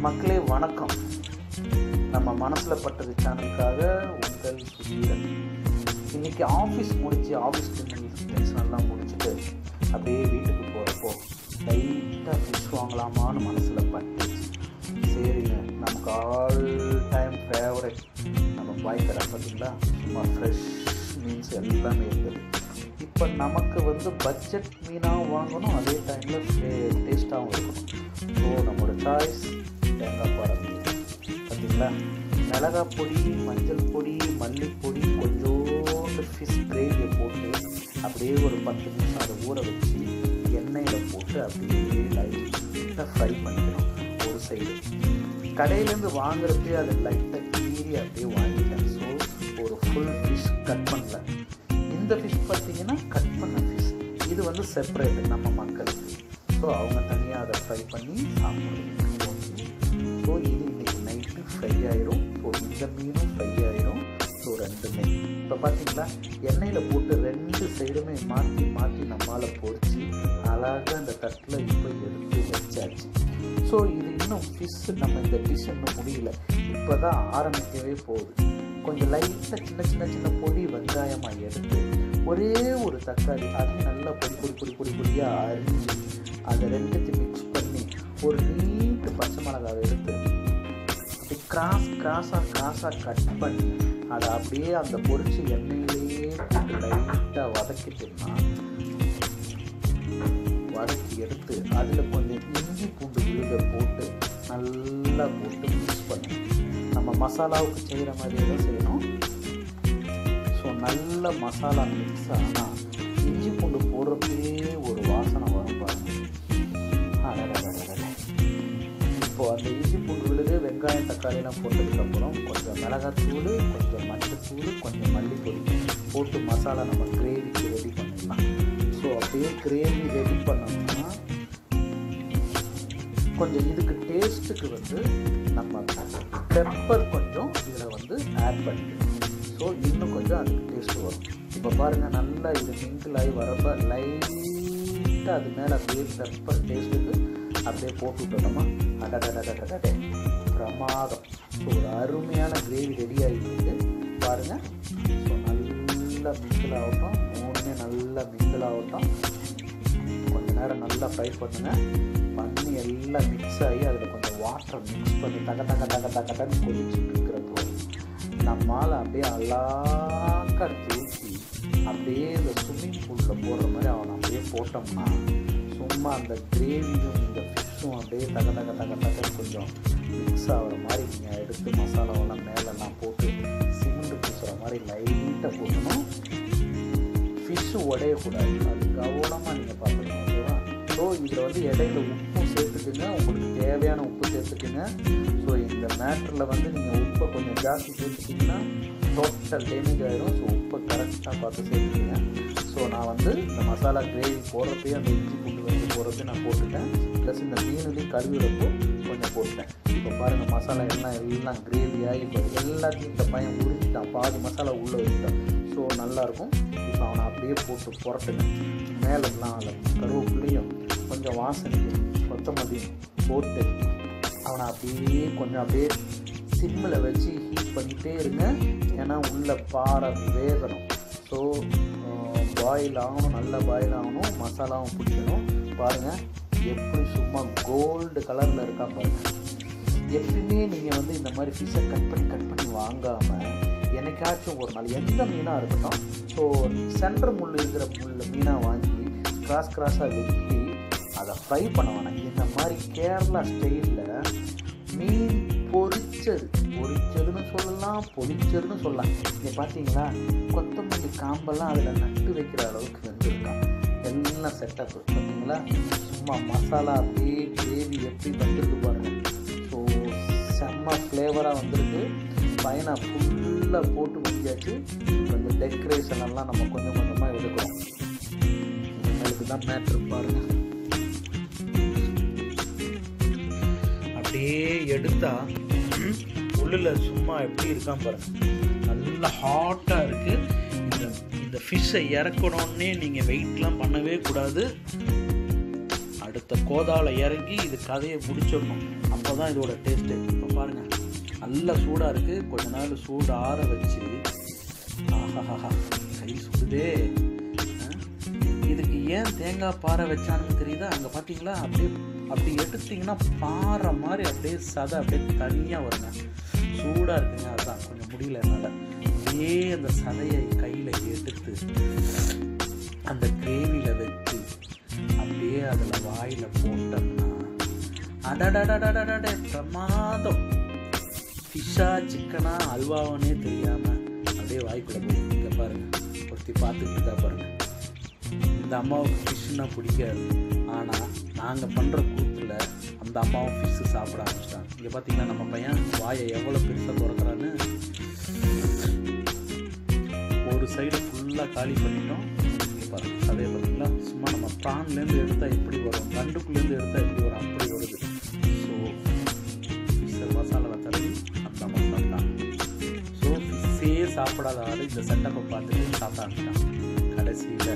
மக்களே வணக்கம். நம்ம மனசில் பட்டது சேனலுக்காக உங்கள் சுதீரன் இன்னைக்கு ஆஃபீஸ் முடிச்சு ஆஃபீஸ் டென்ஷன்லாம் முடிச்சுட்டு அப்படியே வீட்டுக்கு போகிறப்போ லைட்டாக ஃபிஷ் வாங்கலாமான்னு மனசில் பட்டுச்சு சரிங்க நமக்கு ஆல் டைம் ஃபேவரட் நம்ம பாய் பார்த்தீங்களா? சும்மா ஃப்ரெஷ் மீன்ஸ் எல்லாமே இருக்குது இப்போ நமக்கு வந்து பட்ஜெட் மீனாக வாங்கணும் அதே டைமில் டேஸ்ட்டாகவும் இருக்கணும். ஸோ நம்மளோட சாய்ஸ் தேங்காய் பாறை பார்த்தீங்களா? மிளகாய் பொடி மஞ்சள் பொடி மல்லிப்பொடி கொஞ்சோண்டு ஃபிஷ் கிரேவியை போட்டு அப்படியே ஒரு பத்து நிமிஷம் அதை ஊற வச்சு எண்ணெயில் போட்டு அப்படியே லைட்டாக ஃப்ரை பண்ணிக்கணும். ஒரு சைடு கடையிலேருந்து வாங்குறப்பே அதை லைட்டாக கீறி அப்படியே வாங்கிட்டேன். ஸோ ஒரு ஃபுல் ஃபிஷ் கட் பண்ணல. இந்த ஃபிஷ் பார்த்தீங்கன்னா கட் பண்ண ஃபிஷ் இது வந்து செப்பரேட் நம்ம மக்களுக்கு. ஸோ அவங்க தனியாக அதை ஃப்ரை பண்ணி சாப்பிடுவோம் இந்த மீனும் ஃப்ரை ஸோ ரெண்டுமே. இப்போ பார்த்தீங்களா எண்ணெயில் போட்டு ரெண்டு சைடுமே மாற்றி மாற்றி நம்மளால் பொறிச்சு அழகாக அந்த தட்டில் இப்போ எடுத்து வச்சாச்சு. ஸோ இது இன்னும் ஃபிஷ் நம்ம இந்த டிஷ் இன்னும் முடியல. இப்போ தான் ஆரம்பிக்கவே போகுது. கொஞ்சம் லைட்டாக சின்ன சின்ன சின்ன பொடி வெங்காயமாக எடுத்து ஒரே ஒரு தக்காளி அதையும் நல்லா பொடி பொடி பொடி பொடி பொடியாக அரிஞ்சு அதை ரெண்டுத்தையும் மிக்ஸ் பண்ணி ஒரு நீட்டு பச்சை மிளகாவை எடுத்து கிராஸ் கிராஸாக கிராஸாக கட் பண்ணி அதை அப்படியே அந்த பொரிச்சு எண்ணெயிலேயே போட்டு லைட்டாக வதக்கிட்டோம்னா வதக்கி எடுத்து அதில் கொஞ்சம் இஞ்சி பூண்டு விழுத போட்டு நல்லா போட்டு மிக்ஸ் பண்ணி நம்ம மசாலாவுக்கு செய்கிற மாதிரி தான் செய்யணும். ஸோ நல்ல மசாலா மிக்ஸ் ஆனால் இஞ்சி பூண்டு போடுறப்பே தக்காளியெலாம் போட்டதுக்கப்புறம் கொஞ்சம் மிளகாத்தூள் கொஞ்சம் மஞ்சத்தூள் கொஞ்சம் மல்லிப்பொடி போட்டு மசாலா நம்ம கிரேவிக்கு ரெடி பண்ணிடலாம் ஸோ அப்படியே கிரேவி ரெடி பண்ணோம்னா கொஞ்சம் இதுக்கு டேஸ்ட்டுக்கு வந்து நம்ம பெப்பர் கொஞ்சம் இதில் வந்து ஆட் பண்ணிக்கணும் ஸோ இன்னும் கொஞ்சம் அதுக்கு டேஸ்ட் வரும். இப்போ பாருங்கள் நல்லா இது மிங்கிள் ஆகி வரப்போ லைட்டாக அது மேலே அப்படியே பெப்பர் டேஸ்ட்டுக்கு அப்படியே போட்டு விட்டோமா அடடடடடடே பிரமாதம். ஸோ ஒரு அருமையான கிரேவி ரெடி ஆகிடுது பாருங்கள் ஸோ நல்லா மிங்கிள் ஆகட்டும். மூணுமே நல்லா மிங்கிள் ஆகட்டும். கொஞ்ச நேரம் நல்லா ஃப்ரை பண்ணுங்கள் பண்ணி எல்லாம் மிக்ஸ் ஆகி அதில் கொஞ்சம் வாட்டர் மிக்ஸ் பண்ணி தக தக தக தகன்னு கொதிச்சுட்டு இருக்கிறப்போ நம்மால் அப்படியே அழகாக தூக்கி அப்படியே இந்த ஸ்விம்மிங் பூலில் போடுற மாதிரி அவனை அப்படியே போட்டோம்னா சும்மா அந்த கிரேவியும் இந்த ஃபிஷ்ஷும் அப்படியே தக தக தக தகன்னு கொஞ்சம் மிக்ஸ் ஆகிற மாதிரி நீங்கள் எடுத்து மசாலாவெல்லாம் மேலெல்லாம் போட்டு சிமெண்ட் பூசுகிற மாதிரி லைட்டாக போட்டணும் ஃபிஷ்ஷு உடையக்கூடாது. அது கவனமாக நீங்கள் பார்க்கணும் ஓகேவா ஸோ இதில் வந்து இடையில உப்பும் சேர்த்துக்குங்க. உங்களுக்கு தேவையான உப்பு சேர்த்துக்குங்க. ஸோ இந்த மேட்டரில் வந்து நீங்கள் உப்பை கொஞ்சம் ஜாஸ்தி சேர்த்துக்கிங்கன்னா டோட்டல் டேமேஜ் ஆகிடும் ஸோ உப்பை கரெக்டாக பார்த்து சேர்த்துக்குங்க. ஸோ நான் வந்து இந்த மசாலா கிரேவி போடுறப்பையும் அந்த இஞ்சி பூண்டு வந்து போடுறப்பையும் நான் போட்டுட்டேன். ப்ளஸ் இந்த மீனுலேயும் கழுவிடப்போ கொஞ்சம் போட்டேன் இப்போ பாருங்கள் மசாலா எல்லாம் எல்லாம் கிரேவியாக இப்போ எல்லாத்தையும் இந்த பையன் உறிஞ்சிட்டான் பாதி மசாலா உள்ளே வச்சுட்டான். ஸோ நல்லாயிருக்கும். இப்போ அவனை அப்படியே போட்டு புரட்டுங்க. மேலெல்லாம் அதில் கருவேப்பிள்ளையும் கொஞ்சம் வாசனை கொத்தமல்லியும் போட்டு அவனை அப்படியே கொஞ்சம் அப்படியே சிம்மில் வச்சு ஹீட் பண்ணிகிட்டே இருங்க. ஏன்னா உள்ளே பாறை வேகணும். ஸோ பாயில் ஆகணும் நல்லா பாயில் ஆகணும். மசாலாவும் பிடிக்கணும். பாருங்கள் எப்படி சும்மா கோல்டு கலரில் இருக்கா பாருங்க எப்பயுமே நீங்கள் வந்து இந்த மாதிரி ஃபீஸை கட் பண்ணி கட் பண்ணி வாங்காமல் என்னைக்காச்சும் ஒரு நாள் எந்த மீனாக இருக்கட்டும் ஸோ சென்டர் முள் இருக்கிற முள் மீனாக வாங்கி கிராஸ் கிராஸாக வெட்டி அதை ஃப்ரை பண்ண வேணாம் இந்த மாதிரி கேரளா ஸ்டைலில் மீன் பொரிச்சது பொரிச்சதுன்னு சொல்லலாம் பொரிச்சதுன்னு சொல்லலாம். இங்கே பார்த்தீங்களா கொத்தமல்லி காம்பெல்லாம் அதில் நட்டு வைக்கிற அளவுக்கு வந்துருக்காங்க சின்ன செட்டப் பார்த்தீங்களா சும்மா மசாலா அப்படியே கிரேவி எப்படி வந்துருக்கு பாருங்கள் ஸோ செம்ம ஃப்ளேவராக வந்திருக்கு. பையனை ஃபுல்லாக போட்டு முடிஞ்சாச்சு கொஞ்சம் டெக்கரேஷன் எல்லாம் நம்ம கொஞ்சம் கொஞ்சமாக எடுக்கிறோம் எங்களுக்கு தான் மேட்ரு பாருங்கள் அப்படியே எடுத்தால் உள்ளில் சும்மா எப்படி இருக்கான் பாருங்கள் நல்லா ஹாட் ஃபிஷ்ஷை இறக்கணுன்னே நீங்கள் வெயிட்லாம் பண்ணவே கூடாது. அடுத்த கோதாவில் இறங்கி இது கதையை முடிச்சிடணும். அப்போ தான் இதோட டேஸ்ட்டு இப்போ பாருங்கள் நல்லா சூடாக இருக்குது கொஞ்ச நாள் சூடு ஆற வச்சு. ஆஹாஹா கை சுடுதே இதுக்கு ஏன் தேங்காய் பாறை வச்சானுன்னு தெரியுதா? அங்கே பார்த்தீங்களா அப்படியே அப்படி எடுத்தீங்கன்னா பாறை மாதிரி அப்படியே சதை அப்படியே தனியாக வருங்க. சூடாக இருக்குங்க அதுதான் கொஞ்சம் முடியல என்னால். அப்படியே அந்த சதையை கையில் எடுத்து அந்த கிரேவியில் வச்சு அப்படியே அதில் வாயில் போட்டோம்னா அடடடடடடட பிரமாதம். ஃபிஷ்ஷா சிக்கனா அல்வாவனே தெரியாமல் அப்படியே வாய்க்குள்ள போய் இங்கே பாருங்க. ஒருத்தி பார்த்துட்டு இருக்கா பாருங்க. இந்த அம்மாவுக்கு ஃபிஷ்ஷுன்னா பிடிக்காது. ஆனால் நாங்கள் பண்ணுற கூத்தில் அந்த அம்மாவும் ஃபிஷ்ஷு சாப்பிட ஆரம்பிச்சிட்டாங்க. இங்கே பார்த்தீங்கன்னா நம்ம பையன் வாயை எவ்வளோ பெருசாக திறக்கிறான்னு ஒரு சைடு ஃபுல்லாக காலி பண்ணிட்டோம். பாருங்கள் அதே பார்த்திங்களா? சும்மா நம்ம ப்ரான்லேருந்து எடுத்தால் எப்படி வரும்? நண்டுக்குள்ளேருந்து எடுத்தால் எப்படி வரும்? அப்படி வருது ஸோ ஃபிஷ்ஷை மசாலாவை தடவி அந்த மசாலா தான். ஸோ ஃபிஷ்ஷே சாப்பிடாத ஆள் இந்த செட்டப்பை பார்த்துட்டு சாப்பிட கடைசியில்.